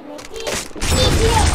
你们一一。